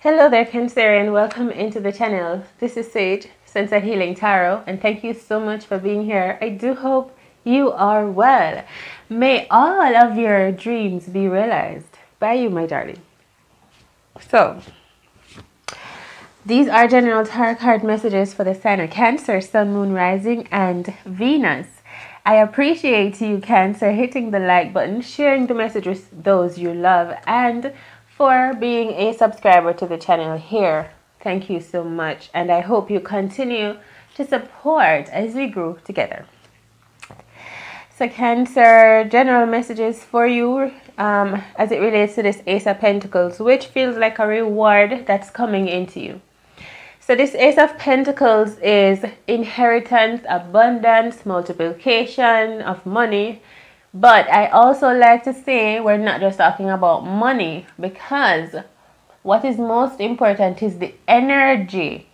Hello there, Cancerian. And welcome into the channel. This is Sage, Sunset Healing Tarot, and thank you so much for being here. I do hope you are well. May all of your dreams be realized by you, my darling. So, these are general tarot card messages for the sign of Cancer, Sun, Moon, Rising, and Venus. I appreciate you, Cancer, hitting the like button, sharing the message with those you love, and for being a subscriber to the channel here. Thank you so much, and I hope you continue to support as we grow together. So, Cancer, general messages for you um, as it relates to this Ace of Pentacles, which feels like a reward that's coming into you. So, this Ace of Pentacles is inheritance, abundance, multiplication of money, but I also like to say we're not just talking about money because what is most important is the energy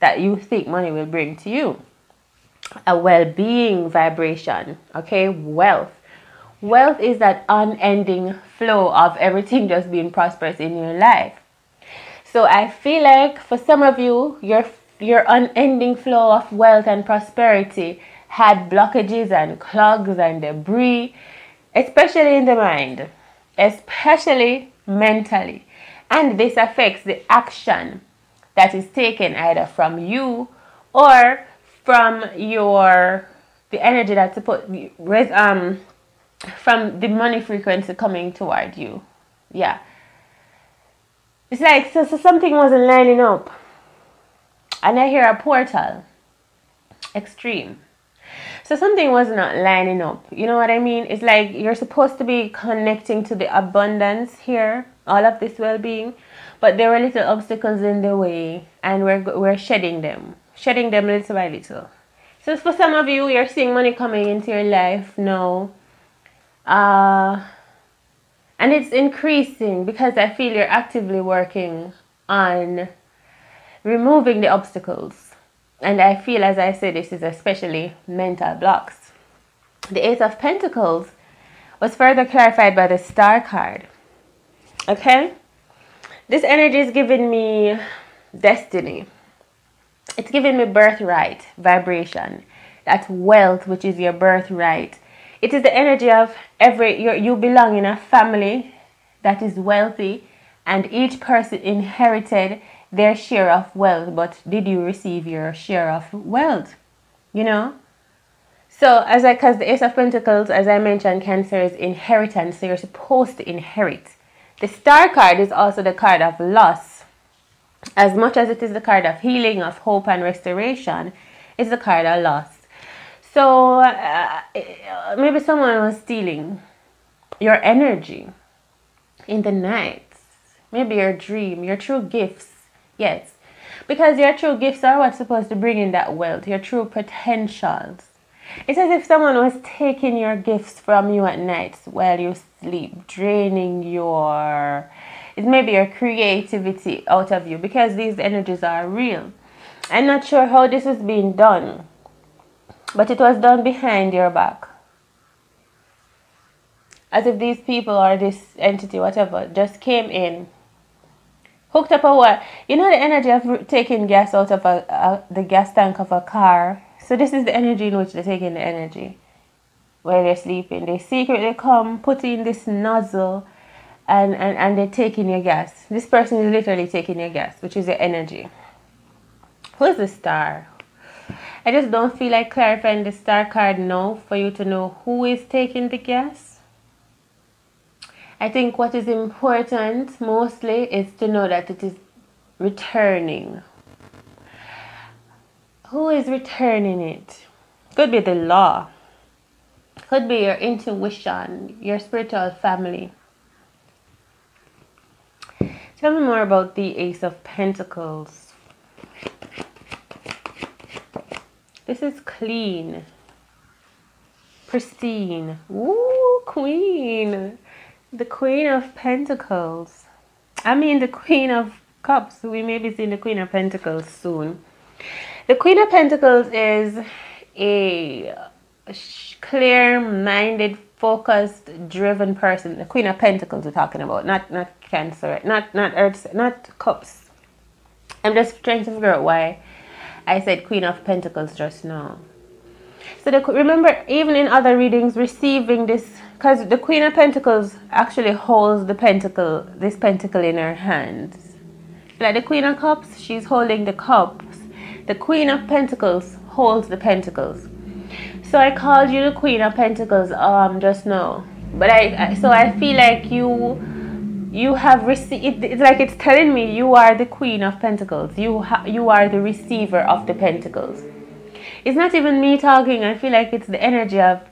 that you think money will bring to you. A well being vibration, okay? Wealth. Wealth is that unending flow of everything just being prosperous in your life. So I feel like for some of you, your your unending flow of wealth and prosperity had blockages and clogs and debris, especially in the mind, especially mentally. And this affects the action that is taken either from you or from your the energy that's supposed um from the money frequency coming toward you. Yeah. It's like so, so something wasn't lining up. And I hear a portal. Extreme. So something was not lining up. You know what I mean? It's like you're supposed to be connecting to the abundance here, all of this well-being, but there were little obstacles in the way, and we're we're shedding them, shedding them little by little. So for some of you, you're seeing money coming into your life now, uh, and it's increasing because I feel you're actively working on removing the obstacles and I feel, as I say, this is especially mental blocks. The Ace of Pentacles was further clarified by the Star card. Okay? This energy is giving me destiny. It's giving me birthright, vibration. That's wealth, which is your birthright. It is the energy of every, you belong in a family that is wealthy, and each person inherited their share of wealth, but did you receive your share of wealth? You know? So, as I, because the Ace of Pentacles, as I mentioned, Cancer is inheritance, so you're supposed to inherit. The Star card is also the card of loss. As much as it is the card of healing, of hope, and restoration, it's the card of loss. So, uh, maybe someone was stealing your energy in the night, maybe your dream, your true gifts Yes. Because your true gifts are what's supposed to bring in that wealth, your true potentials. It's as if someone was taking your gifts from you at night while you sleep, draining your it's maybe your creativity out of you because these energies are real. I'm not sure how this is being done, but it was done behind your back. As if these people or this entity, whatever, just came in hooked up a what? You know the energy of taking gas out of a, the gas tank of a car. So this is the energy in which they're taking the energy while they're sleeping. They secretly come, put in this nozzle, and, and, and they're taking your gas. This person is literally taking your gas, which is your energy. Who's the star? I just don't feel like clarifying the star card now for you to know who is taking the gas I think what is important mostly is to know that it is returning. Who is returning it? Could be the law, could be your intuition, your spiritual family. Tell me more about the Ace of Pentacles. This is clean, pristine. Ooh, Queen the Queen of Pentacles. I mean, the Queen of Cups. We may be seeing the Queen of Pentacles soon. The Queen of Pentacles is a clear minded, focused, driven person. The Queen of Pentacles we're talking about, not, not Cancer. Not not Earth, not Cups. I'm just trying to figure out why I said Queen of Pentacles just now. So the, remember, even in other readings, receiving this, because the Queen of Pentacles actually holds the pentacle, this pentacle in her hands. Like the Queen of Cups, she's holding the cups. The Queen of Pentacles holds the pentacles. So I called you the Queen of Pentacles um just now. But I, I so I feel like you you have received it's like it's telling me you are the queen of pentacles you you are the receiver of the pentacles it's not even me talking i feel like it's the energy of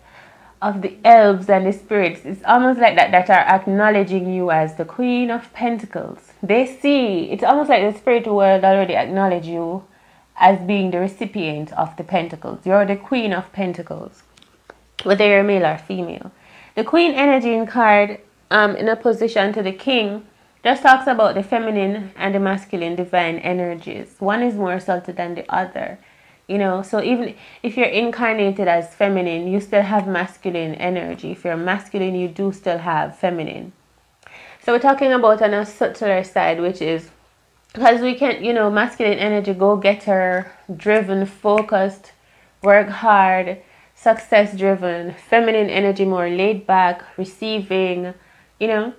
of the elves and the spirits. It's almost like that that are acknowledging you as the queen of pentacles. They see it's almost like the spirit world already acknowledge you as being the recipient of the pentacles. You're the queen of pentacles. Whether you're male or female. The queen energy in card um, in opposition to the king just talks about the feminine and the masculine divine energies. One is more subtle than the other. You know, so even if you're incarnated as feminine, you still have masculine energy. If you're masculine, you do still have feminine. So we're talking about on a subtler side, which is because we can't. you know, masculine energy, go getter, driven, focused, work hard, success driven, feminine energy, more laid back, receiving, you know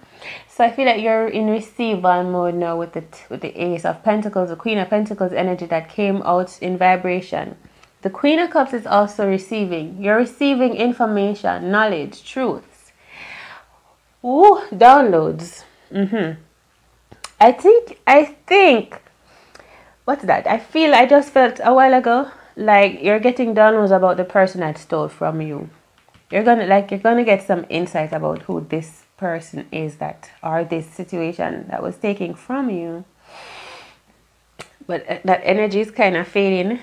so i feel like you're in receiver mode now with the with the ace of pentacles the queen of pentacles energy that came out in vibration. The queen of cups is also receiving. You're receiving information knowledge truths. Ooh, downloads. Mm-hmm. I think i think what's that? I feel i just felt a while ago like you're getting downloads about the person that stole from you. You're gonna like you're gonna get some insight about who this person is that or this situation that was taking from you but uh, that energy is kind of fading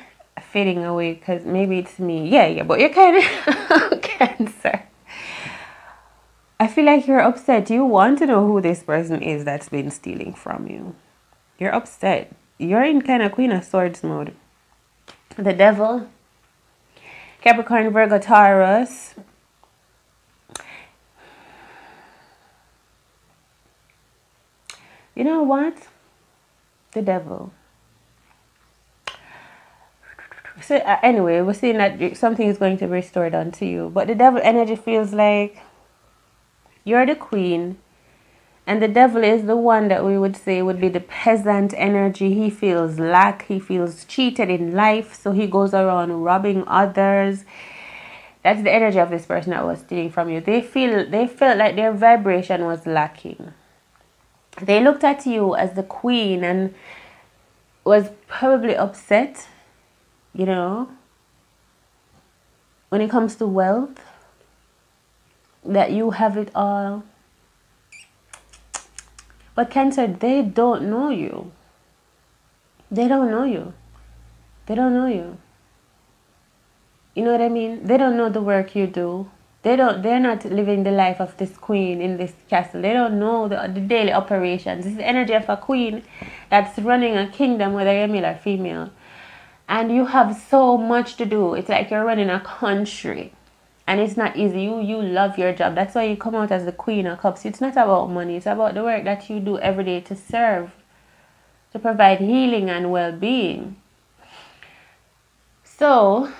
fading away because maybe it's me. Yeah yeah but you're kind of cancer. I feel like you're upset. You want to know who this person is that's been stealing from you? You're upset. You're in kind of queen of swords mode. The devil capricorn virgo taurus You know what? The devil. So uh, anyway, we're seeing that something is going to be restored unto you. But the devil energy feels like you're the queen. And the devil is the one that we would say would be the peasant energy. He feels lack. He feels cheated in life. So he goes around robbing others. That's the energy of this person that was stealing from you. They feel they felt like their vibration was lacking they looked at you as the queen and was probably upset, you know, when it comes to wealth, that you have it all. But Cancer, they don't know you. They don't know you. They don't know you. You know what I mean? They don't know the work you do. They don't. They're not living the life of this queen in this castle. They don't know the, the daily operations. This is the energy of a queen that's running a kingdom, whether you're male or female, and you have so much to do. It's like you're running a country, and it's not easy. You you love your job. That's why you come out as the queen of cups. It's not about money. It's about the work that you do every day to serve, to provide healing and well-being. So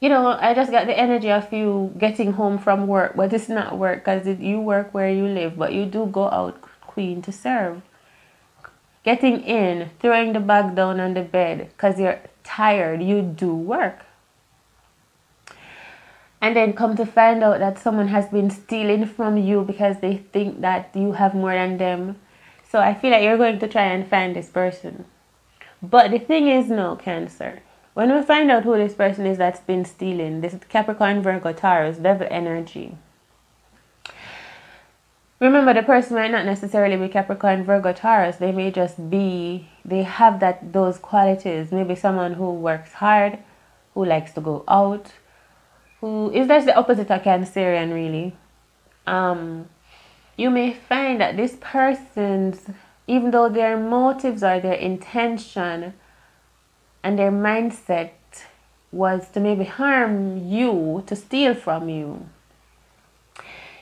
you know, I just got the energy of you getting home from work, but it's not work because you work where you live, but you do go out, queen, to serve. Getting in, throwing the bag down on the bed because you're tired, you do work. And then come to find out that someone has been stealing from you because they think that you have more than them. So I feel like you're going to try and find this person. But the thing is, no, Cancer when we find out who this person is that's been stealing, this Capricorn, Virgo, Taurus, devil energy. Remember, the person might not necessarily be Capricorn, Virgo, Taurus. They may just be, they have that those qualities. Maybe someone who works hard, who likes to go out, who is that's the opposite of Cancerian, really. Um, you may find that this person's, even though their motives or their intention and their mindset was to maybe harm you, to steal from you.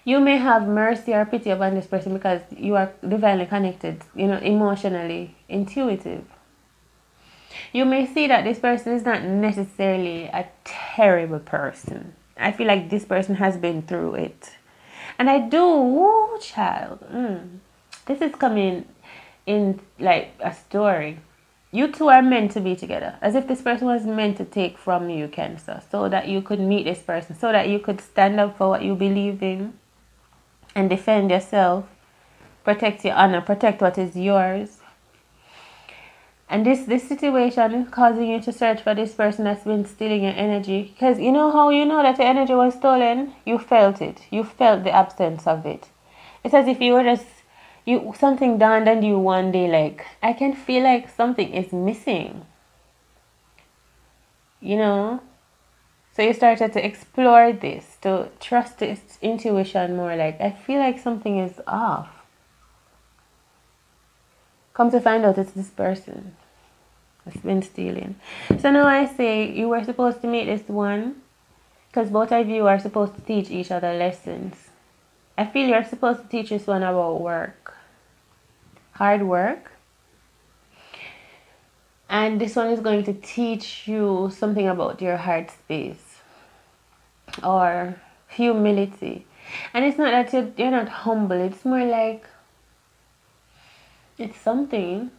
you may have mercy or pity upon this person because you are divinely connected, you know, emotionally, intuitive. You may see that this person is not necessarily a terrible person. I feel like this person has been through it. And I do, woo, child. Mm, this is coming in like a story. You two are meant to be together. As if this person was meant to take from you, Cancer, so that you could meet this person, so that you could stand up for what you believe in and defend yourself, protect your honor, protect what is yours. And this this situation is causing you to search for this person that's been stealing your energy. Because you know how you know that your energy was stolen? You felt it. You felt the absence of it. It's as if you were just you something dawned on you one day like I can feel like something is missing. You know? So you started to explore this, to trust this intuition more. Like, I feel like something is off. Come to find out it's this person that's been stealing. So now I say you were supposed to meet this one because both of you are supposed to teach each other lessons. I feel you're supposed to teach this one about work, hard work, and this one is going to teach you something about your heart space or humility. And it's not that you're, you're not humble, it's more like it's something.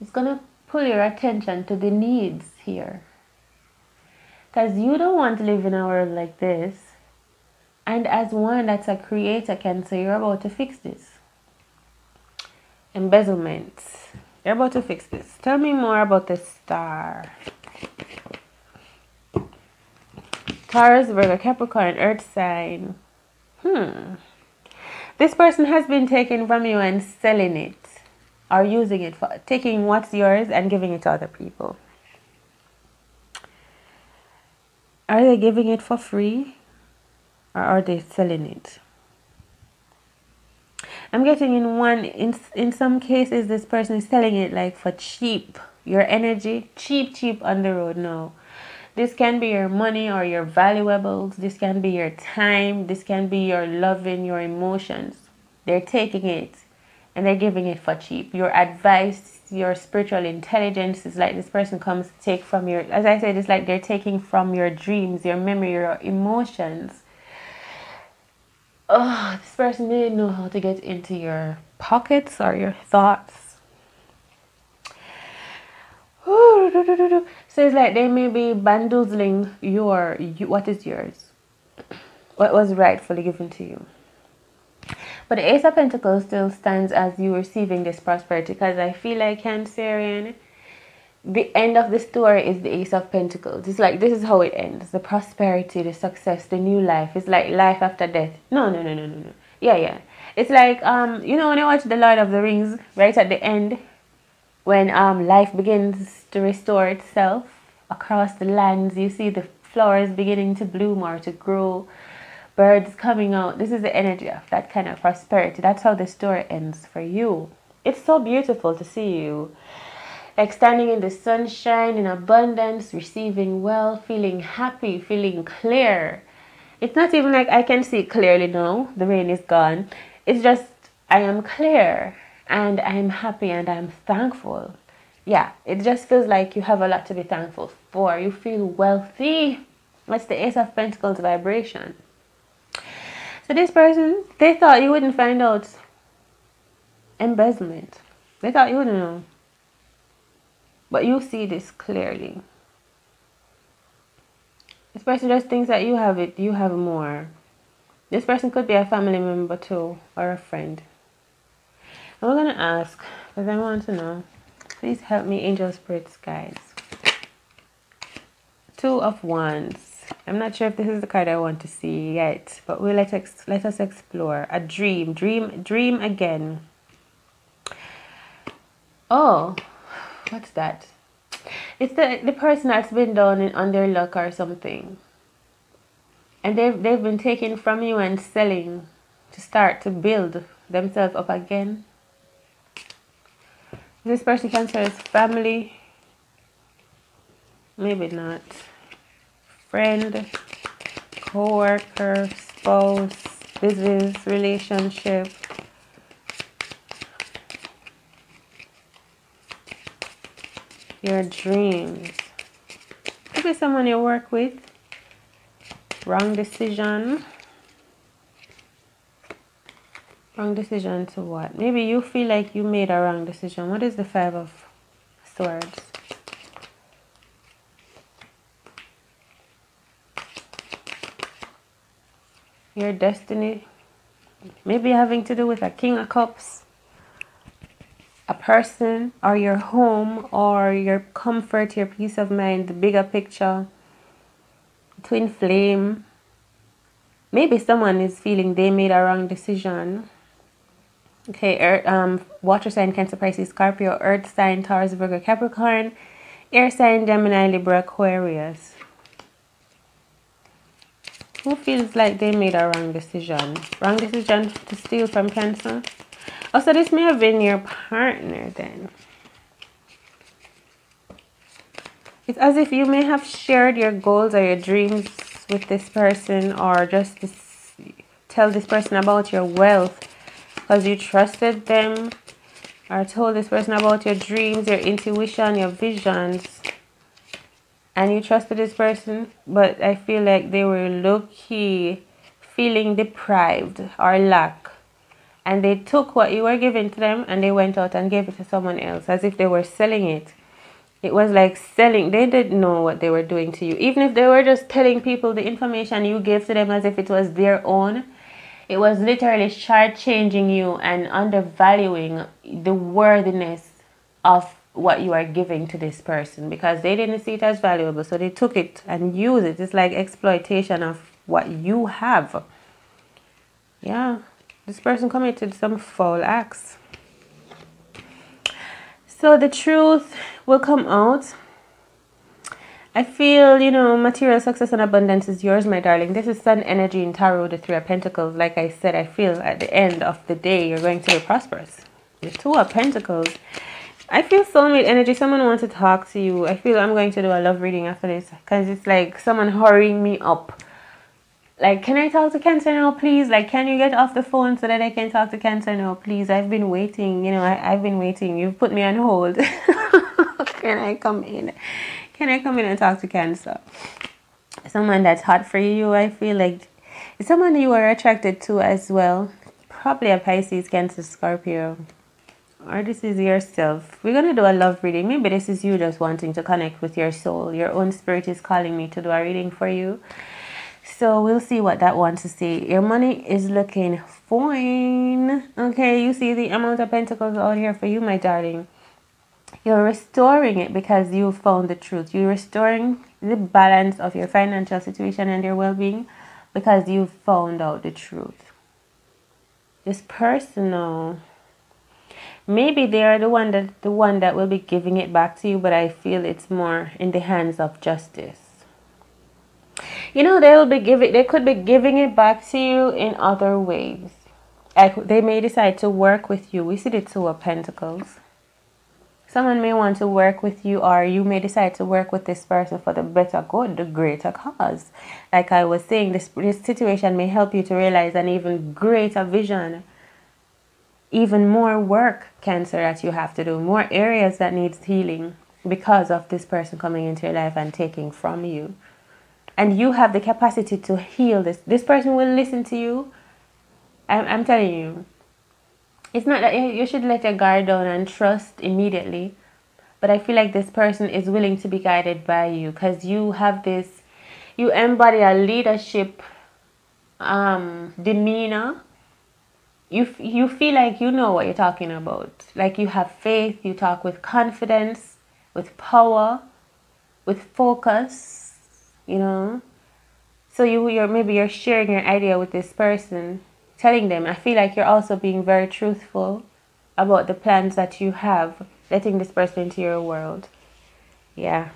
It's gonna pull your attention to the needs here. Because you don't want to live in a world like this. And as one that's a creator can say, you're about to fix this. Embezzlement. You're about to fix this. Tell me more about the star. Taurus, Virgo, Capricorn, Earth sign. Hmm. This person has been taken from you and selling it or using it for taking what's yours and giving it to other people. Are they giving it for free or are they selling it? I'm getting in one in in some cases this person is selling it like for cheap. Your energy, cheap, cheap on the road. No. This can be your money or your valuables. This can be your time. This can be your loving, your emotions. They're taking it and they're giving it for cheap. Your advice, your spiritual intelligence is like this person comes to take from your, as I said, it's like they're taking from your dreams, your memory, your emotions. Oh, this person didn't know how to get into your pockets or your thoughts so it's like they may be bamboozling your you, what is yours, what was rightfully given to you. But the Ace of Pentacles still stands as you receiving this prosperity because I feel like Cancerian, the end of the story is the Ace of Pentacles. It's like this is how it ends. The prosperity, the success, the new life. It's like life after death. No, no, no, no, no, no. Yeah, yeah. It's like um, you know when I watch The Lord of the Rings, right at the end, when um, life begins to restore itself across the lands, you see the flowers beginning to bloom or to grow, birds coming out. This is the energy of that kind of prosperity. That's how the story ends for you. It's so beautiful to see you like standing in the sunshine in abundance, receiving well, feeling happy, feeling clear. It's not even like I can see clearly now, the rain is gone. It's just I am clear and I'm happy and I'm thankful. Yeah, it just feels like you have a lot to be thankful for. You feel wealthy. That's the Ace of Pentacles vibration. So this person, they thought you wouldn't find out embezzlement. They thought you wouldn't know. But you see this clearly. Person just thinks that you have it, you have more. This person could be a family member too, or a friend. I'm going to ask because I want to know. Please help me, angel spirits, guys. Two of Wands. I'm not sure if this is the card I want to see yet, but we'll let, ex let us explore. A dream. Dream, dream again. Oh, what's that? It's the, the person that's been down in, on their luck or something. And they've, they've been taken from you and selling to start to build themselves up again. This person considers family. Maybe not. Friend, co-worker, spouse, business, relationship. Your dreams. Could be someone you work with. Wrong decision. Wrong decision to what? Maybe you feel like you made a wrong decision. What is the Five of Swords? Your destiny. Maybe having to do with a King of Cups. A person or your home or your comfort, your peace of mind, the bigger picture. Twin flame. Maybe someone is feeling they made a wrong decision Okay, Earth, um, water sign, Cancer, Pisces, Scorpio, Earth sign, Taurus, Virgo, Capricorn, air sign, Gemini, Libra, Aquarius. Who feels like they made a wrong decision? Wrong decision to steal from Cancer? Oh, also, this may have been your partner then. It's as if you may have shared your goals or your dreams with this person or just this, tell this person about your wealth because you trusted them or told this person about your dreams, your intuition, your visions, and you trusted this person, but I feel like they were low key feeling deprived or lack. And they took what you were giving to them and they went out and gave it to someone else as if they were selling it. It was like selling, they didn't know what they were doing to you. Even if they were just telling people the information you gave to them as if it was their own, it was literally shortchanging you and undervaluing the worthiness of what you are giving to this person because they didn't see it as valuable. So they took it and used it. It's like exploitation of what you have. Yeah, this person committed some foul acts. So the truth will come out I feel, you know, material success and abundance is yours, my darling. This is sun energy in tarot, the three of pentacles. Like I said, I feel at the end of the day, you're going to be prosperous. The two of pentacles. I feel soulmate energy. Someone wants to talk to you. I feel I'm going to do a love reading after this. Because it's like someone hurrying me up. Like, can I talk to Cancer now, please? Like, can you get off the phone so that I can talk to Cancer now, please? I've been waiting. You know, I, I've been waiting. You've put me on hold. can I come in? Can I come in and talk to Cancer? Someone that's hot for you, I feel like someone you are attracted to as well. Probably a Pisces, Cancer, Scorpio. Or this is yourself. We're going to do a love reading. Maybe this is you just wanting to connect with your soul. Your own spirit is calling me to do a reading for you. So we'll see what that wants to say. Your money is looking fine. Okay, you see the amount of pentacles out here for you, my darling. You're restoring it because you found the truth. You're restoring the balance of your financial situation and your well-being because you found out the truth. This personal maybe they are the one that the one that will be giving it back to you, but I feel it's more in the hands of justice. You know, they will be giving they could be giving it back to you in other ways. They may decide to work with you. We see the two of pentacles Someone may want to work with you, or you may decide to work with this person for the better good, the greater cause. Like I was saying, this, this situation may help you to realize an even greater vision, even more work, Cancer, that you have to do, more areas that needs healing because of this person coming into your life and taking from you. And you have the capacity to heal this. This person will listen to you. I'm, I'm telling you, it's not that you should let your guard down and trust immediately. But i feel like this person is willing to be guided by you because you have this you embody a leadership um demeanor. You you feel like you know what you're talking about. Like you have faith you talk with confidence with power with focus you know so you you're maybe you're sharing your idea with this person telling them. I feel like you're also being very truthful about the plans that you have, letting this person into your world. Yeah.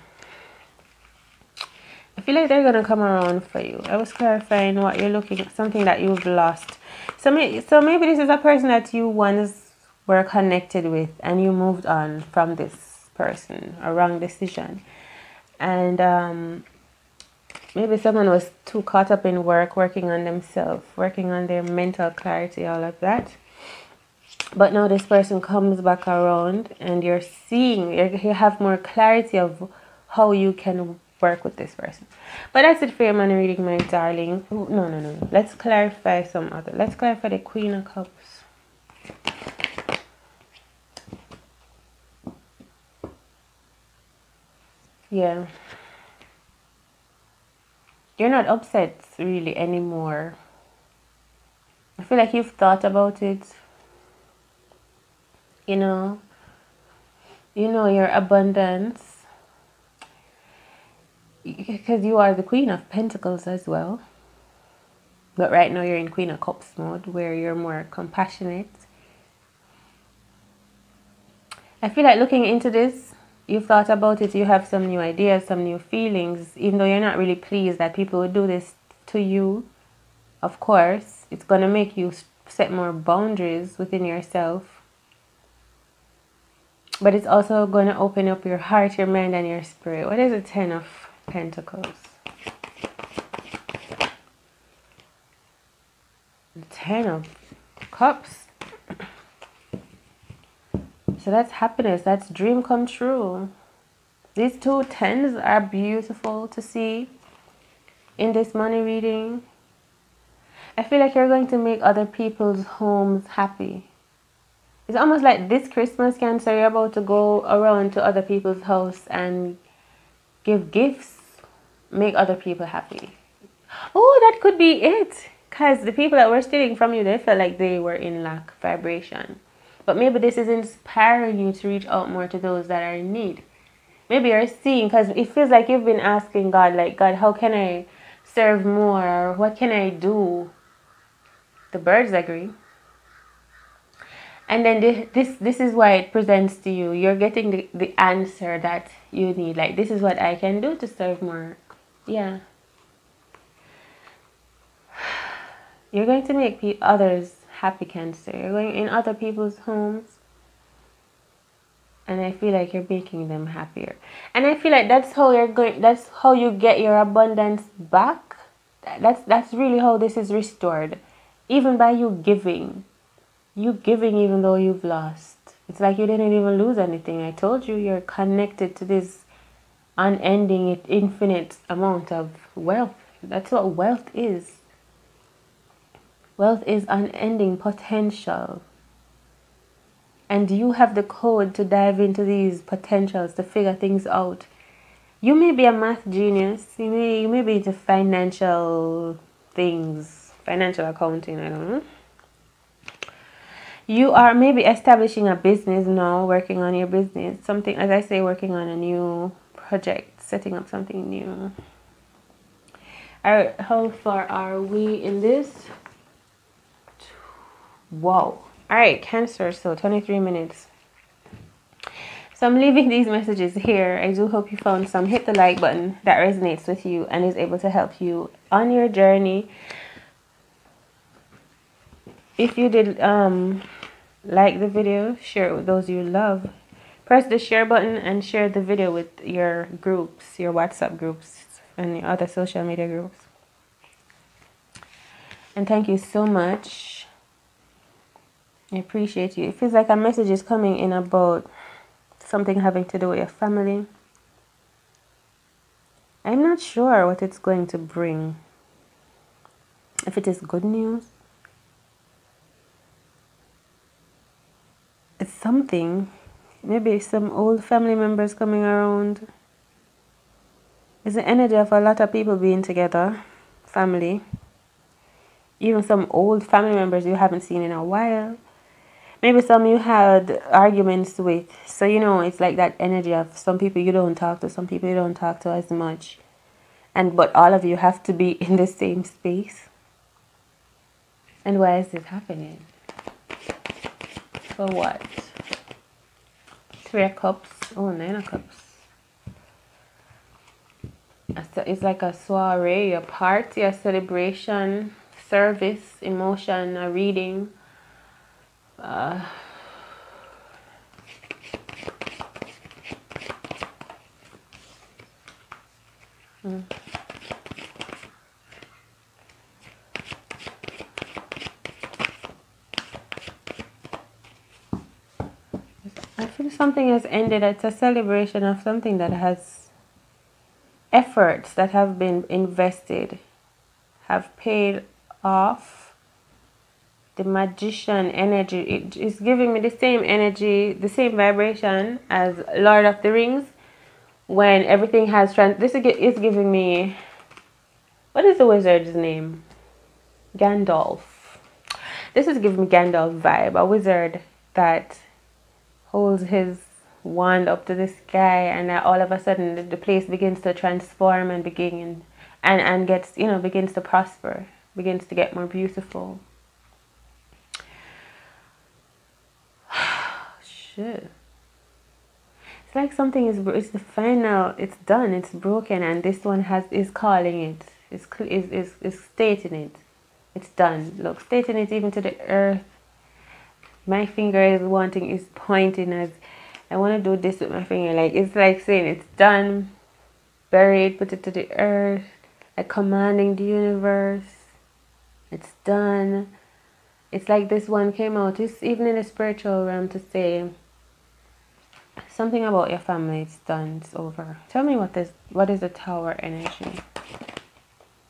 I feel like they're to come around for you. I was clarifying what you're looking at, something that you've lost. So, may, so maybe this is a person that you once were connected with and you moved on from this person, a wrong decision. And um, maybe someone was too caught up in work, working on themselves, working on their mental clarity, all of that. But now this person comes back around and you're seeing, you have more clarity of how you can work with this person. But that's it for your money reading, my darling. Ooh, no, no, no. Let's clarify some other. Let's clarify the Queen of Cups. Yeah. You're not upset really anymore. I feel like you've thought about it. You know, you know your abundance because you are the queen of pentacles as well but right now you're in queen of cups mode where you're more compassionate i feel like looking into this you've thought about it you have some new ideas some new feelings even though you're not really pleased that people would do this to you of course it's going to make you set more boundaries within yourself but it's also going to open up your heart your mind and your spirit what is the ten of Pentacles. The Ten of Cups. So that's happiness. That's dream come true. These two tens are beautiful to see in this money reading. I feel like you're going to make other people's homes happy. It's almost like this Christmas, Cancer, you're about to go around to other people's house and give gifts make other people happy. Oh, that could be it. Because the people that were stealing from you, they felt like they were in lack vibration. But maybe this is inspiring you to reach out more to those that are in need. Maybe you're seeing, because it feels like you've been asking God, like, God, how can I serve more? What can I do? The birds agree. And then this, this, this is why it presents to you. You're getting the, the answer that you need. Like, this is what I can do to serve more yeah you're going to make others happy cancer. In other people's homes. And i feel like you're making them happier. And i feel like that's how you're going that's how you get your abundance back. That's that's really how this is restored. Even by you giving. You giving even though you've lost. It's like you didn't even lose anything. I told you you're connected to this unending, infinite amount of wealth. That's what wealth is. Wealth is unending potential. And you have the code to dive into these potentials to figure things out. You may be a math genius. You may you may be into financial things, financial accounting, I don't know. You are maybe establishing a business now, working on your business. Something as I say, working on a new project, setting up something new. Alright, how far are we in this? Whoa. Alright, Cancer, so 23 minutes. So I'm leaving these messages here. I do hope you found some. Hit the like button that resonates with you and is able to help you on your journey. If you did um, like the video, share it with those you love. Press the share button and share the video with your groups, your WhatsApp groups, and your other social media groups. And thank you so much. I appreciate you. It feels like a message is coming in about something having to do with your family. I'm not sure what it's going to bring. If it is good news, it's something maybe some old family members coming around. It's the energy of a lot of people being together, family. Even some old family members you haven't seen in a while. Maybe some you had arguments with. So, you know, it's like that energy of some people you don't talk to, some people you don't talk to as much. And but all of you have to be in the same space. And why is this happening? For what? Three Cups. Oh, Nine of Cups. It's like a soiree, a party, a celebration, service, emotion, a reading. I feel something has ended. It's a celebration of something that has efforts that have been invested have paid off the magician energy it is giving me the same energy, the same vibration as Lord of the Rings. When everything has trans, this is giving me. What is the wizard's name? Gandalf. This is giving me Gandalf vibe, a wizard that holds his wand up to the sky and all of a sudden the, the place begins to transform and begin and and gets you know begins to prosper begins to get more beautiful shit. It's like something is it's the final it's done it's broken and this one has is calling it. it is is is, is stating it. It's done. Look stating it even to the earth. My finger is wanting is pointing as I want to do this with my finger. Like it's like saying it's done bury it put it to the earth. Like commanding the universe. It's done. It's like this one came out. It's even in the spiritual realm to say something about your family it's over. Tell me what this what is the tower energy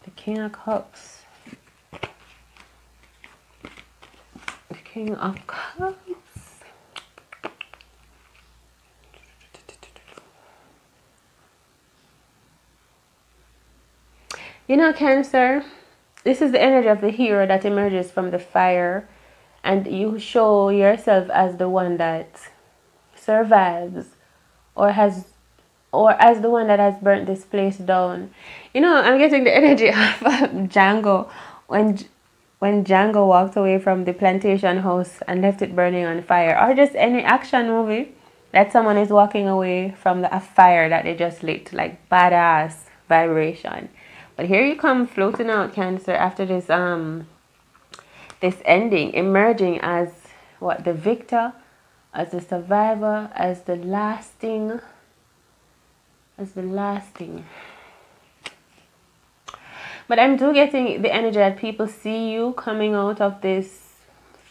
the king of cups. The King of Cups. You know, Cancer, this is the energy of the hero that emerges from the fire, and you show yourself as the one that survives or has or as the one that has burnt this place down. You know, I'm getting the energy of Django when when Django walked away from the plantation house and left it burning on fire, or just any action movie that someone is walking away from the, a fire that they just lit, like badass vibration. But here you come floating out, Cancer, after this um this ending, emerging as what the victor, as the survivor, as the lasting, as the lasting. But I'm do getting the energy that people see you coming out of this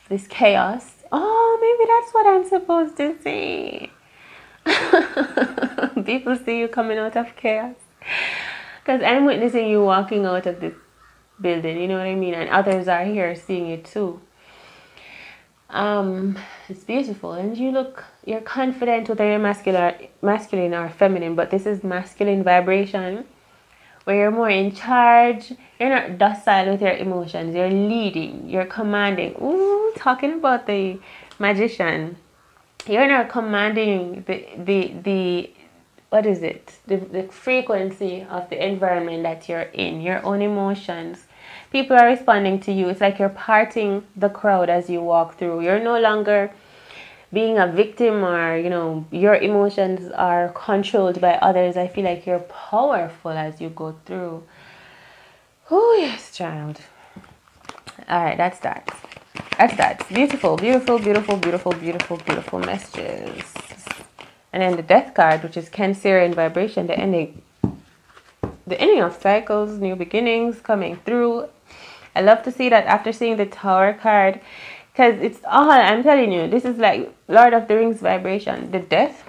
this chaos. Oh, maybe that's what I'm supposed to see. people see you coming out of chaos. Because I'm witnessing you walking out of this building, you know what I mean? And others are here seeing it too. Um, it's beautiful, and you look, you're confident whether you're masculine, masculine or feminine, but this is masculine vibration where you're more in charge. You're not docile with your emotions. You're leading. You're commanding. Ooh, talking about the magician. You're not commanding the the the what is it? The the frequency of the environment that you're in. Your own emotions. People are responding to you. It's like you're parting the crowd as you walk through. You're no longer being a victim or you know your emotions are controlled by others. I feel like you're powerful as you go through. Oh yes child. All right that's that that's that beautiful beautiful beautiful beautiful beautiful beautiful messages. And then the death card which is cancerian vibration the ending the ending of cycles new beginnings coming through i love to see that after seeing the tower card because it's all i'm telling you this is like lord of the rings vibration. The death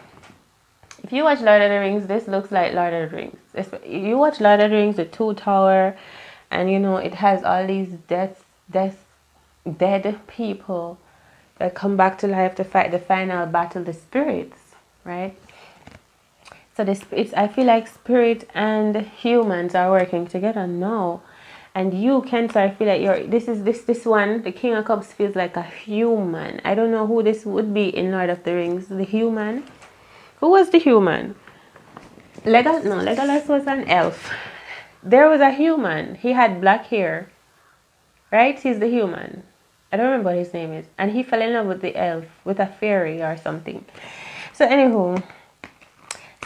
if you watch lord of the rings this looks like lord of the rings. You watch lord of the rings the two tower and you know it has all these death death dead people that come back to life to fight the final battle the spirits right? So this it's i feel like spirit and humans are working together now and you cancer i feel like you're this is this this one the king of cups feels like a human. I don't know who this would be in lord of the rings. The human? Who was the human? Legolas no legolas was an elf. There was a human. He had black hair. Right? He's the human. I don't remember what his name is. And he fell in love with the elf with a fairy or something. So anywho.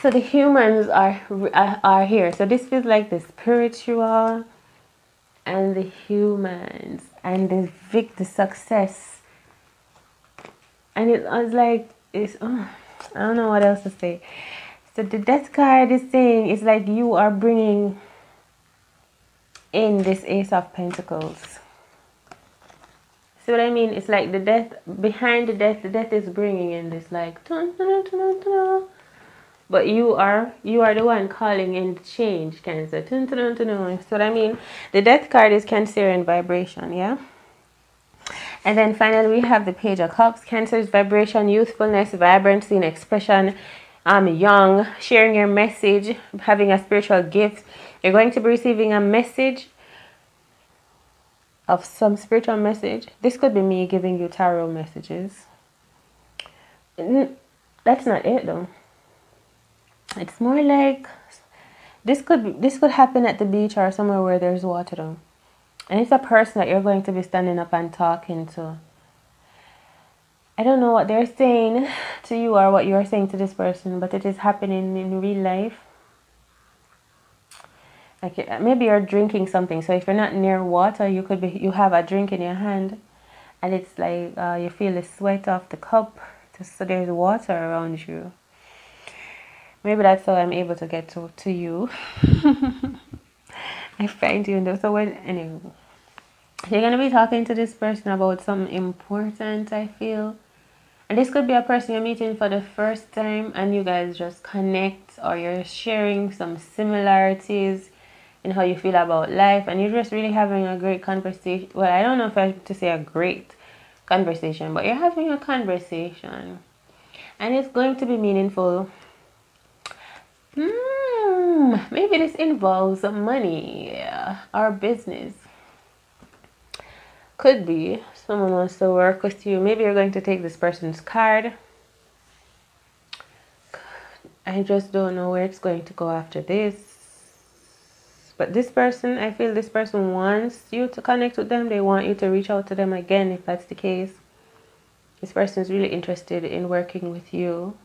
So the humans are are here. So this feels like the spiritual and the humans and the vic the success and it was like it's oh, i don't know what else to say so the death card is saying it's like you are bringing in this ace of pentacles See what I mean? It's like the death behind the death. The death is bringing in this like. But you are you are the one calling in change, Cancer. So what I mean? The death card is Cancerian vibration, yeah. And then finally, we have the Page of Cups. Cancer's vibration, youthfulness, vibrancy, and expression. Um, young, sharing your message, having a spiritual gift. You're going to be receiving a message of some spiritual message. This could be me giving you tarot messages. That's not it though. It's more like this could this could happen at the beach or somewhere where there's water. And it's a person that you're going to be standing up and talking to. I don't know what they're saying to you or what you're saying to this person, but it is happening in real life. Like maybe you're drinking something. So if you're not near water, you could be you have a drink in your hand, and it's like uh, you feel the sweat off the cup. So there's water around you. Maybe that's how I'm able to get to to you. I find you in So when anyway, you're gonna be talking to this person about something important. I feel. And this could be a person you're meeting for the first time and you guys just connect or you're sharing some similarities in how you feel about life and you're just really having a great conversation. Well, I don't know if I to say a great conversation, but you're having a conversation and it's going to be meaningful. Hmm, maybe this involves money or business. Could be someone wants to work with you. Maybe you're going to take this person's card. I just don't know where it's going to go after this but this person, I feel this person wants you to connect with them. They want you to reach out to them again if that's the case. This person is really interested in working with you.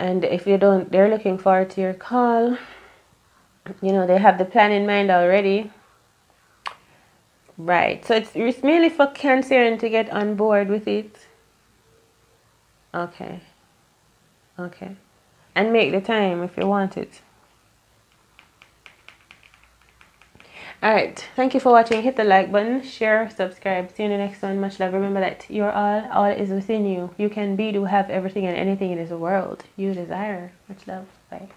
And if you don't, they're looking forward to your call. You know, they have the plan in mind already. Right. So it's, it's mainly for Cancer to get on board with it. Okay. Okay. And make the time if you want it. Alright, thank you for watching. Hit the like button, share, subscribe. See you in the next one. Much love. Remember that you're all, all is within you. You can be, do, have everything and anything in this world you desire. Much love. Bye.